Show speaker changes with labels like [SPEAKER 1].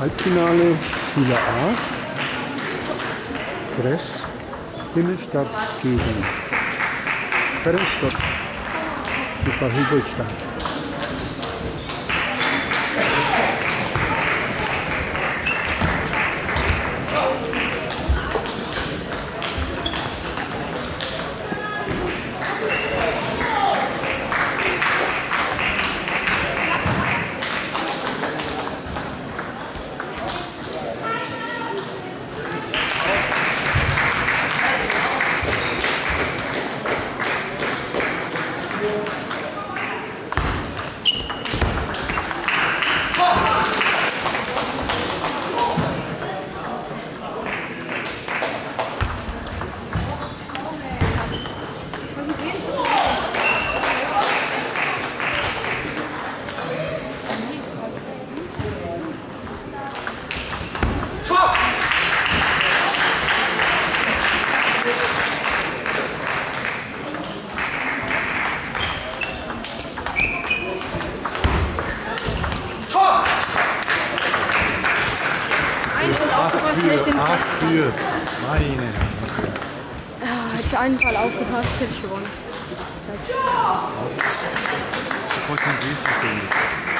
[SPEAKER 1] Halbfinale Schüler A. Gress Innenstadt gegen Ferenstadt TV Hügelstein.
[SPEAKER 2] Einen Hätte ich den
[SPEAKER 3] Acht für. Meine.
[SPEAKER 2] Ah, Hätte ich einen Fall aufgepasst, hätte ich gewonnen.
[SPEAKER 3] Junge.